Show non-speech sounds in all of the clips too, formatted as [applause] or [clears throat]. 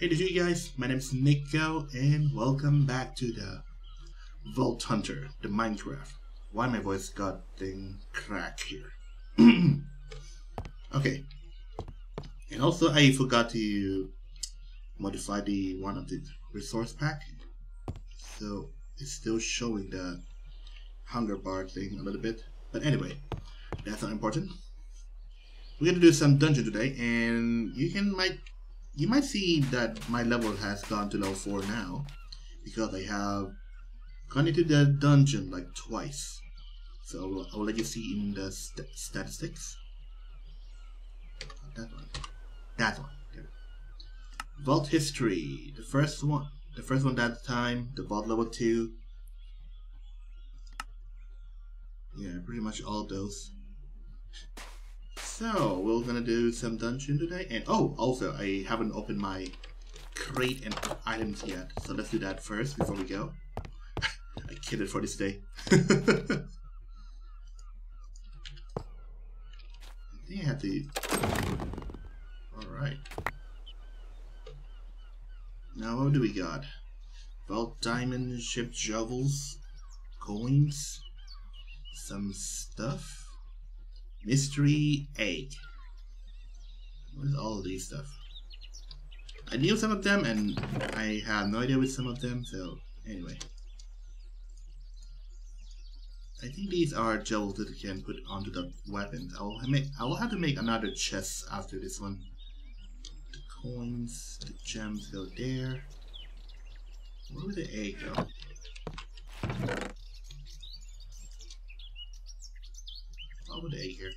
Hey did you guys, my name is Nico and welcome back to the Vault Hunter, the Minecraft. Why my voice got thing crack here? [clears throat] okay. And also I forgot to modify the one of the resource pack. So it's still showing the hunger bar thing a little bit. But anyway, that's not important. We're gonna do some dungeon today and you can might you might see that my level has gone to level 4 now because I have gone into the dungeon like twice. So I will, I will let you see in the st statistics. That one. That one. Vault history. The first one. The first one that time. The vault level 2. Yeah, pretty much all those. So, we're gonna do some dungeon today. And oh, also, I haven't opened my crate and items yet. So let's do that first before we go. [laughs] I kidded for this day. [laughs] I think I have to... Alright. Now what do we got? Belt diamond, ship shovels, coins, some stuff. Mystery egg. What is all these stuff? I knew some of them and I have no idea with some of them, so anyway. I think these are gels that you can put onto the weapons. I will make I will have to make another chest after this one. The coins, the gems go there. Where would the egg go? Egg here.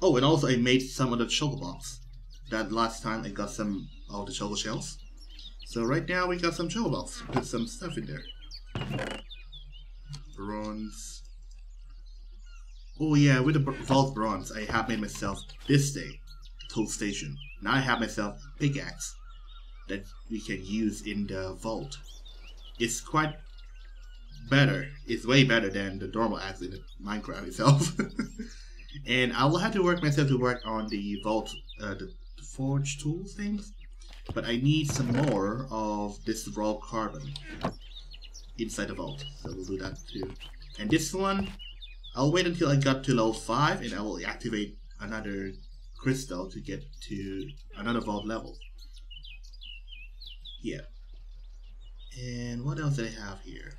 Oh, and also I made some of the choco box. That last time I got some of the choco shells. So right now we got some choco box. Put some stuff in there. Bronze. Oh yeah, with the vault bronze, I have made myself this day tool station. Now I have myself pickaxe that we can use in the vault. It's quite better. It's way better than the normal axe in Minecraft itself. [laughs] and I will have to work myself to work on the vault, uh, the, the forge tool things. But I need some more of this raw carbon inside the vault. So we'll do that too. And this one, I'll wait until I got to level 5 and I will activate another crystal to get to another vault level. Yeah. And what else do I have here?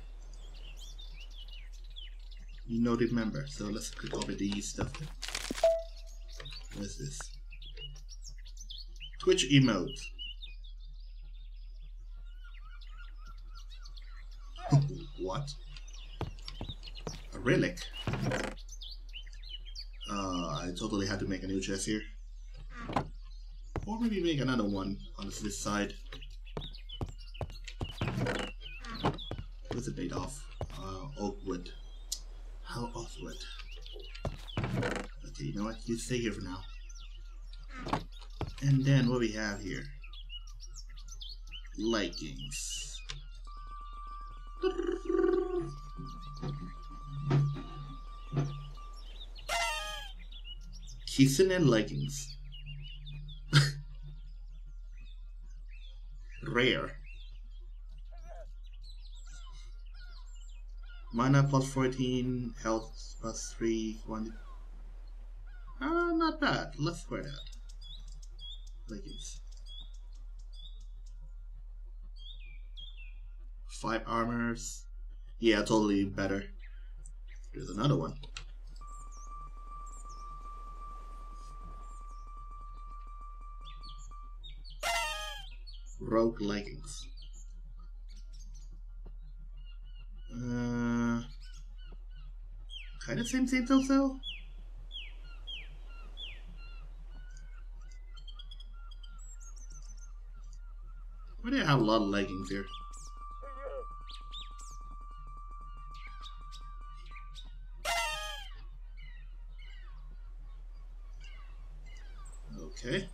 Noted member. So let's click over the stuff. What is this? Twitch emote. [laughs] what? A relic? Uh, I totally had to make a new chest here. Or maybe make another one on this side. What's it made of? Uh, oak wood. How awkward. Okay, you know what? You stay here for now. And then what we have here? Leggings. Kissing and leggings. [laughs] Rare. Mana plus 14, health plus 3, 1. Uh, not bad. Let's square that. Leggings. 5 armors. Yeah, totally better. There's another one. Rogue leggings. Uh, kind of same same so Why do I have a lot of leggings here? Okay.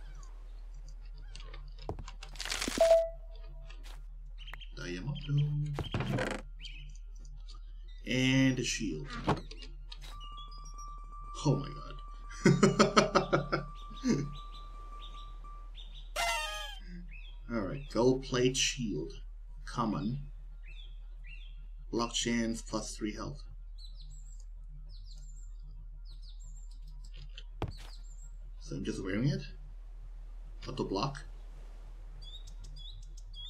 And a shield. Oh my god. [laughs] Alright, gold plate shield. Common. Block chance plus 3 health. So I'm just wearing it. Auto block.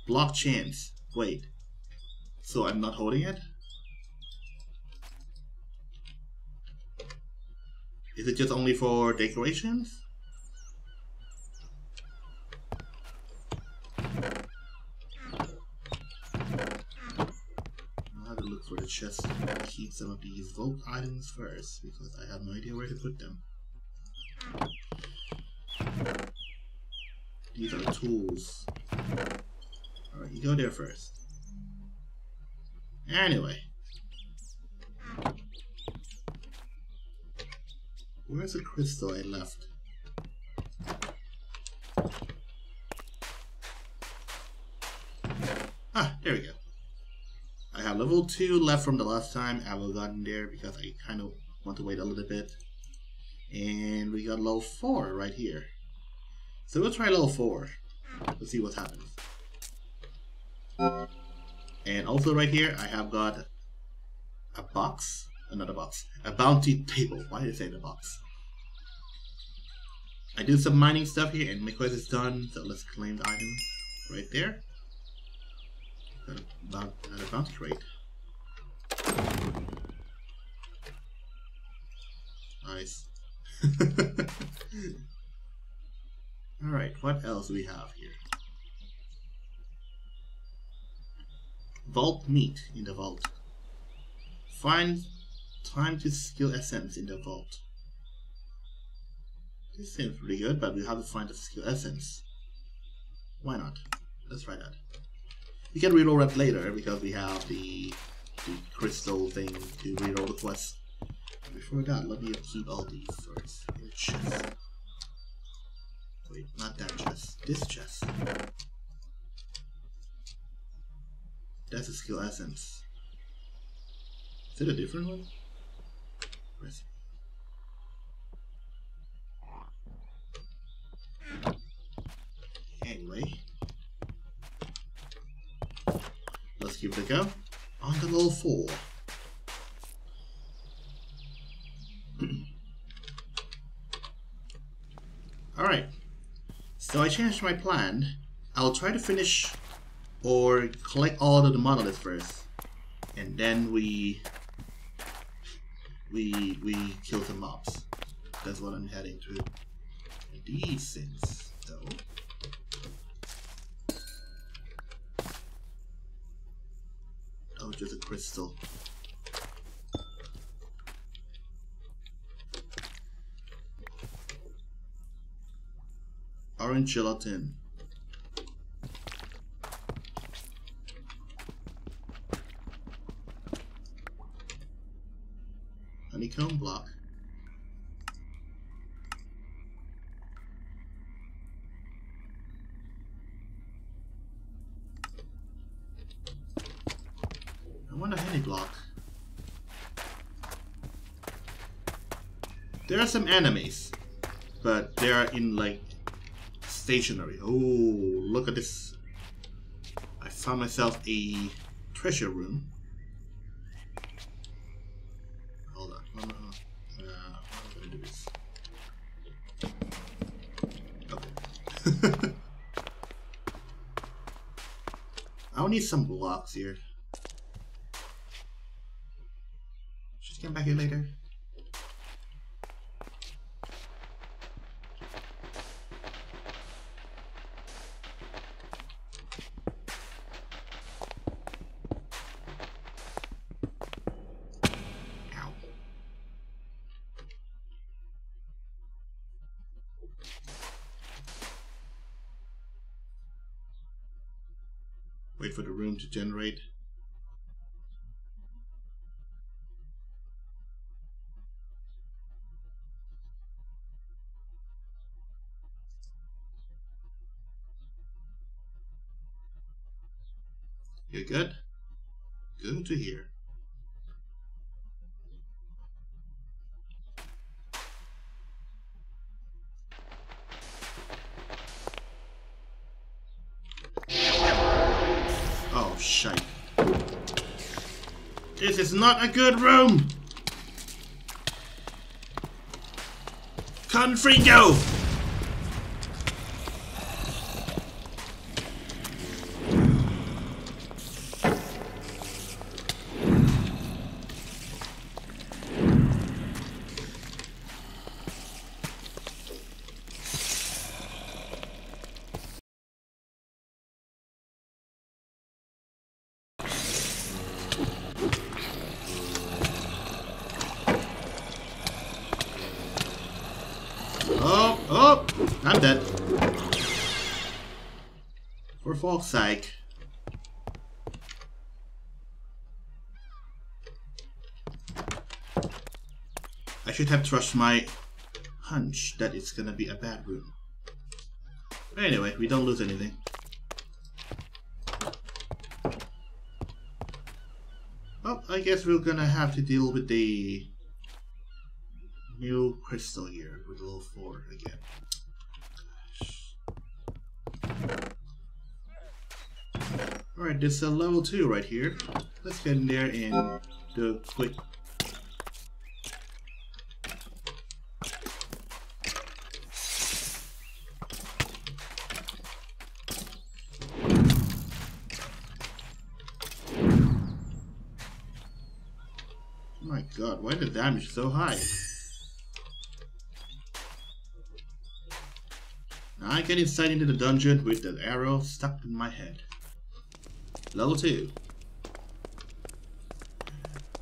Block chance. Wait. So I'm not holding it? Is it just only for decorations? I'll have to look for the chest to keep some of these vault items first because I have no idea where to put them. These are tools. Alright, you go there first. Anyway. Where's the crystal I left? Ah, there we go. I have level 2 left from the last time I have gotten there because I kind of want to wait a little bit. And we got level 4 right here. So we'll try level 4. Let's see what happens. And also right here, I have got a box. Another box. A bounty table. Why did I say the box? I do some mining stuff here and my quest is done. So let's claim the item right there. Got another bounty crate. Nice. [laughs] Alright, what else we have here? Vault meat in the vault. Find time to skill essence in the vault. This seems pretty good, but we have to find the skill essence. Why not? Let's try that. We can reroll that later because we have the, the crystal thing to reroll the quest. Before that, let me keep all these first. In chest. Wait, not that chest. This chest. That's a skill essence. Is it a different one? Anyway. Let's give it a go. On to level 4. [clears throat] Alright. So I changed my plan. I'll try to finish or collect all of the monoliths first. And then we we we kill some mobs. That's what I'm heading to. These things though. Oh just a crystal. Orange gelatin. Honeycomb block. I want a honey block. There some enemies, but they are in like stationary. Oh, look at this. I found myself a treasure room. Hold on. No, no. Uh, how am I gonna do this? Okay. [laughs] I'll need some blocks here. Just come back here later. Wait for the room to generate. Not a good room! Confringo! Oh, oh, I'm dead. For fuck's sake. I should have trusted my hunch that it's gonna be a bad room. Anyway, we don't lose anything. Well, I guess we're gonna have to deal with the new crystal here with level 4 again. Alright, this is a level 2 right here. Let's get in there and do a quick My god, why the damage so high? I get inside into the dungeon with the arrow stuck in my head. Level 2.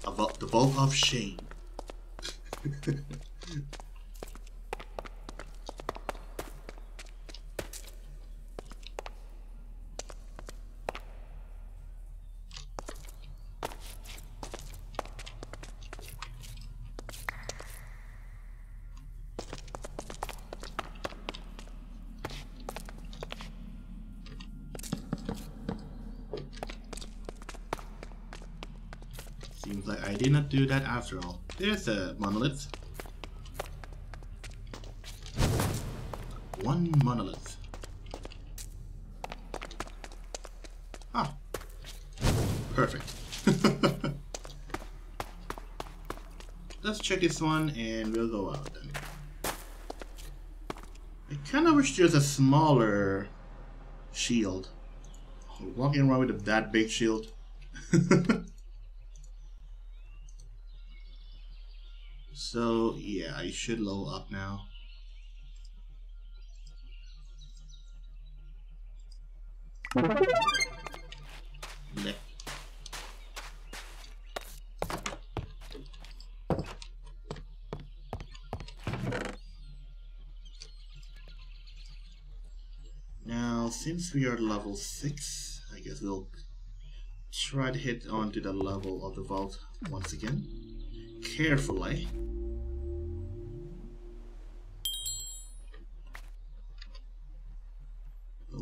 About the Vault of Shame. [laughs] Seems like I did not do that after all. There's a monolith. One monolith. Ah. Perfect. [laughs] Let's check this one and we'll go out then. I kinda wish there's a smaller shield. Walking around with that big shield. [laughs] So, yeah, I should level up now. Blech. Now, since we are level 6, I guess we'll try to hit onto the level of the vault once again carefully.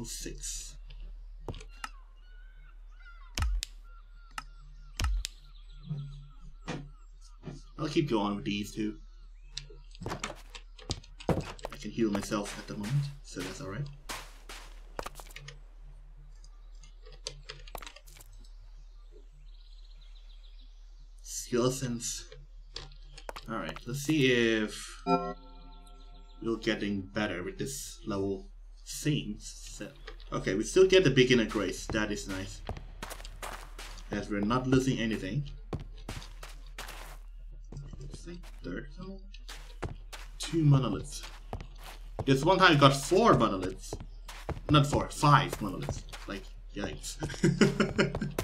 Level 6. I'll keep going with these two. I can heal myself at the moment, so that's alright. Skeletons. Alright, let's see if we're getting better with this level seems. Okay, we still get the beginner grace. That is nice. As we're not losing anything. Two monoliths. This one time I got four monoliths. Not four, five monoliths. Like, yikes.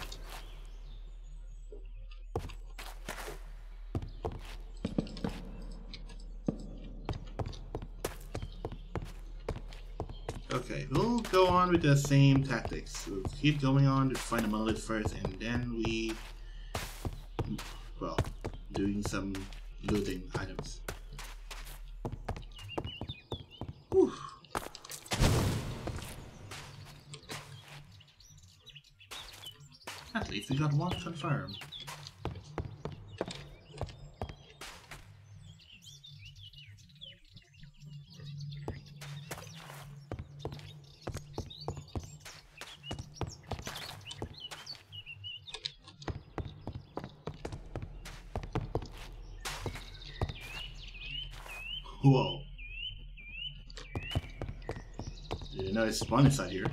[laughs] Okay, we'll go on with the same tactics. We'll keep going on to find a monolith first, and then we, well, doing some looting items. Whew. At least we got one confirmed. Whoa. Didn't know it's spawn here.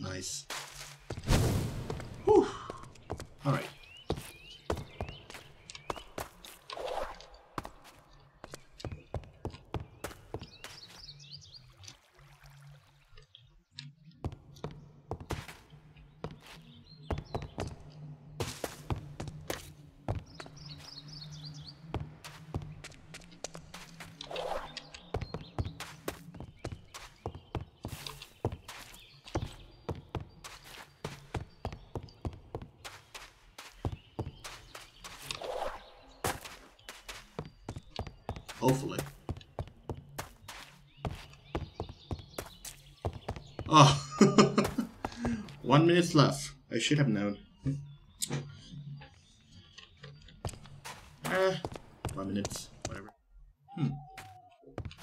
Nice. Whew. Alright. Hopefully. Oh, [laughs] one minute left. I should have known. Uh, one minute, whatever. Hmm.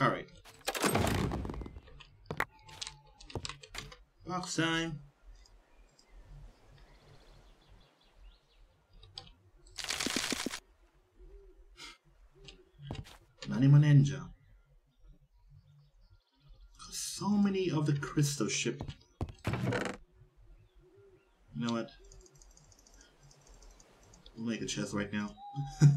Alright. Box time. Nanima Ninja. So many of the crystal ship. You know what? We'll make a chest right now. [laughs]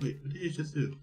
Wait, what did you just do?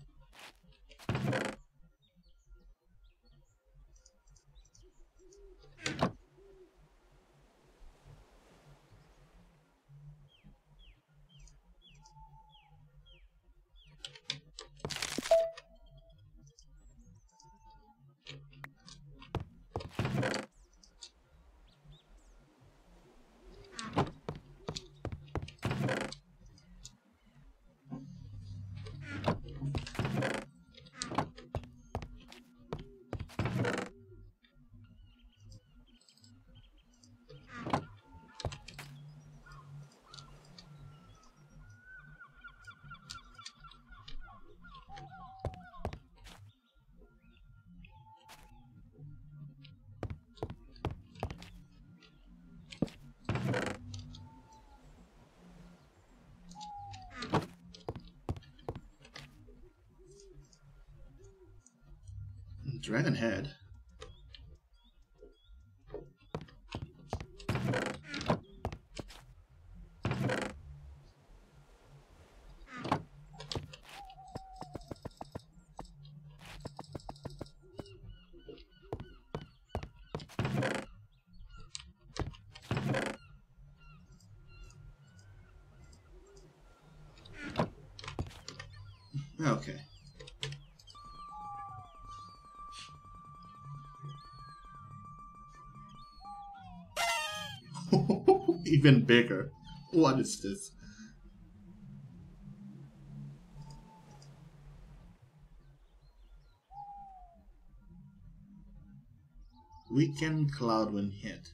Dragon head. Okay. Even bigger. What is this? Weekend cloud when hit.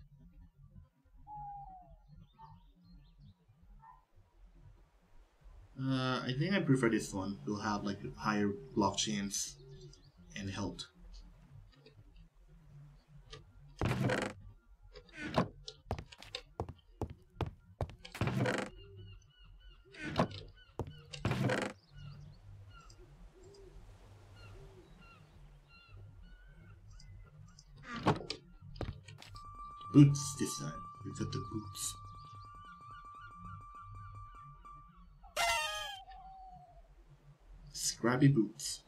Uh, I think I prefer this one. We'll have like higher block chance and health. Boots this time. We got the boots. Scrappy boots.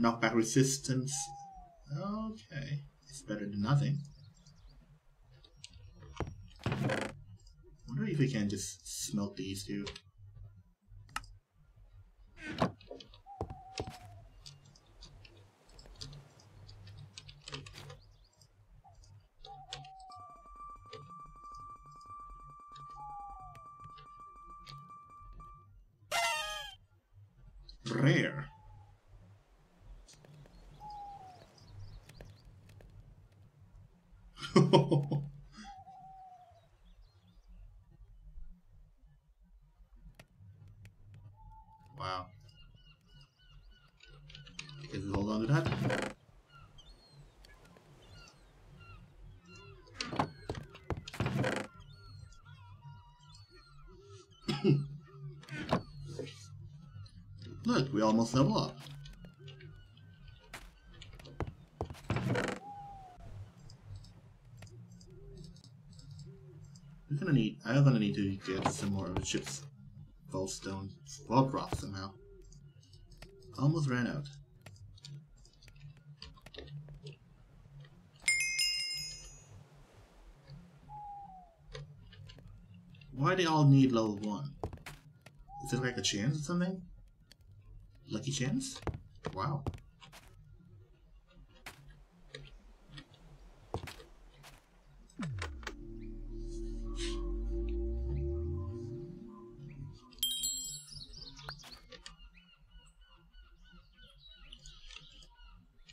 Knockback resistance. Okay. It's better than nothing. wonder if we can just smelt these two. To that? Look, we almost level up. We're gonna need. I'm gonna need to get some more of the ship's vault stone, rock somehow. Almost ran out. Why do they all need level one? Is it like a chance or something? Lucky chance? Wow.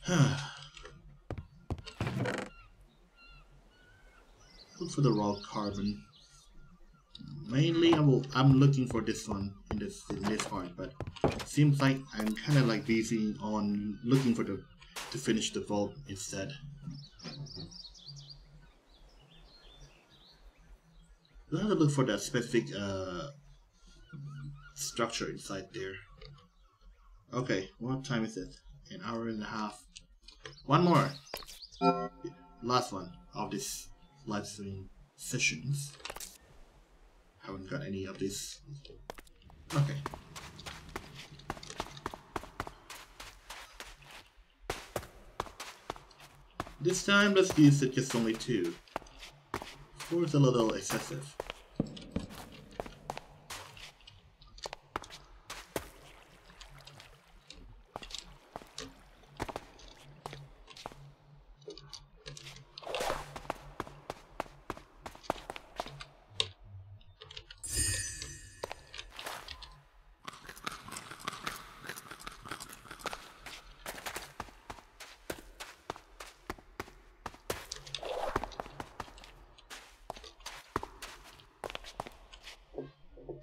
[sighs] Look for the raw carbon. Mainly, I will, I'm looking for this one in this in this part, but seems like I'm kind of like busy on looking for the to finish the vault instead. We'll have to look for that specific uh, structure inside there. Okay, what time is it? An hour and a half. One more. Last one of this live stream sessions. Haven't got any of this. Okay. This time, let's use it just only two. Four is a little excessive.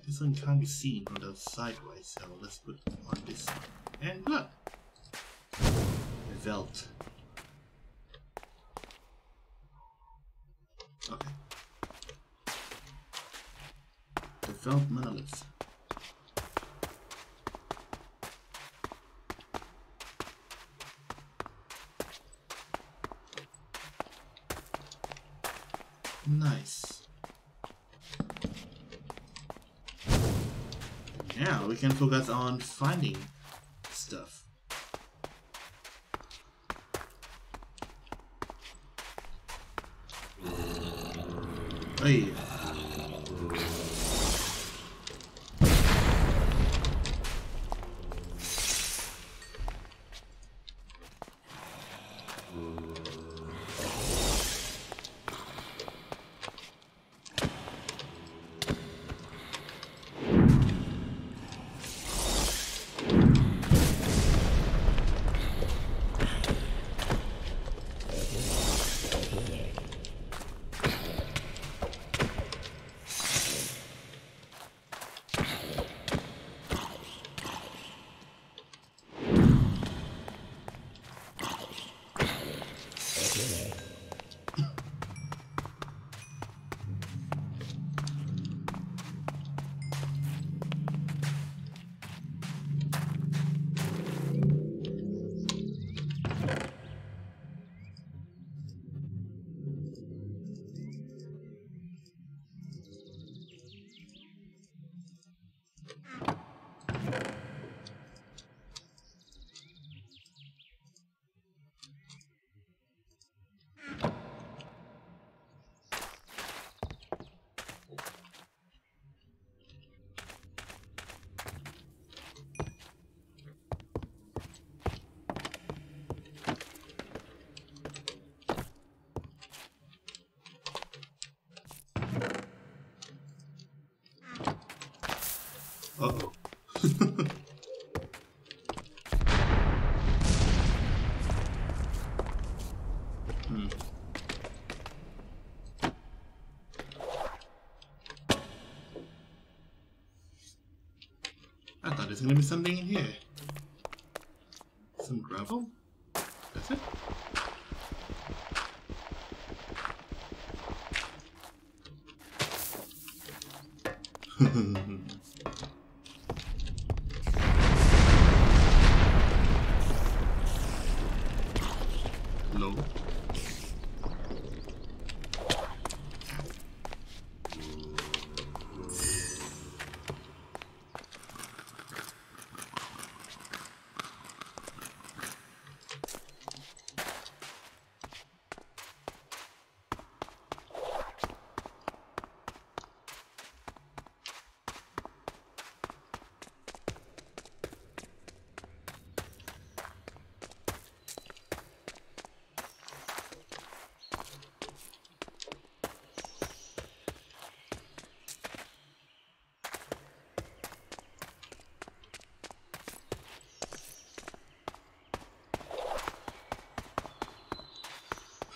This one can't be seen on the sideways, so let's put on this. And look! Velt. Okay. The Velt monoliths. Nice. Now we can focus on finding stuff. Hey. Uh-oh. [laughs] hmm. I thought there's gonna be something in here.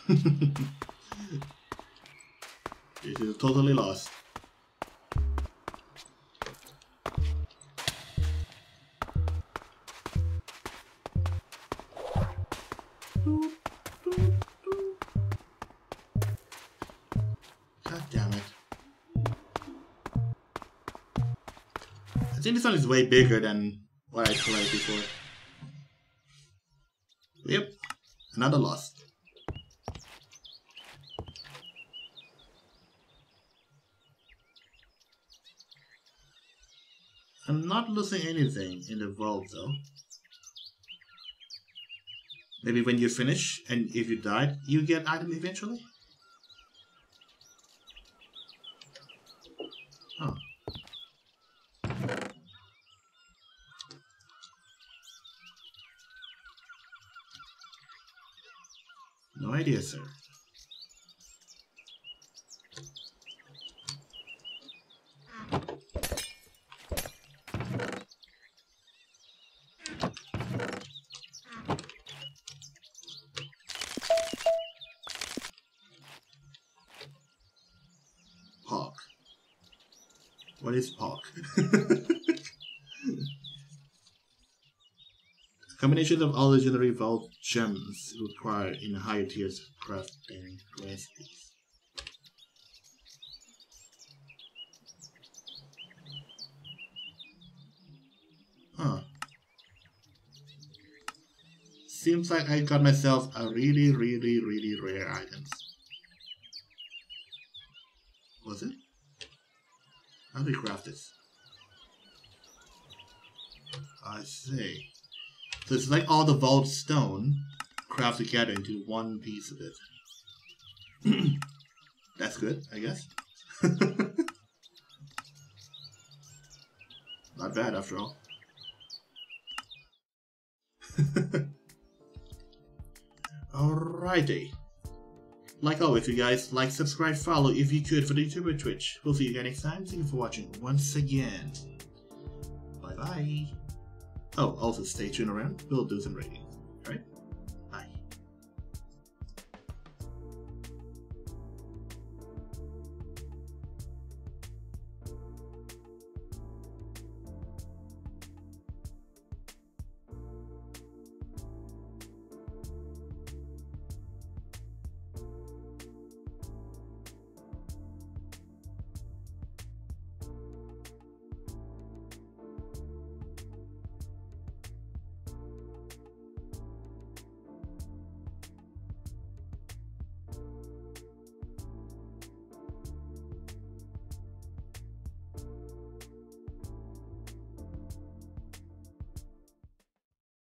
It is totally lost. God damn it. I think this one is way bigger than what I played before. Yep, another loss. I'm not losing anything in the vault though. Maybe when you finish and if you died, you get item eventually? No idea, sir. What is park? [laughs] Combinations of all legendary vault gems required in higher tiers of crafting recipes. Huh. Seems like I got myself a really, really, really rare items. Was it? How do we craft this? I see. So it's like all the vault stone craft together into one piece of it. [clears throat] That's good, I guess. [laughs] Not bad after all. [laughs] Alrighty. Like always, you guys, like, subscribe, follow if you could for the YouTube or Twitch. We'll see you guys next time. Thank you for watching once again. Bye bye. Oh, also stay tuned around. We'll do some raiding.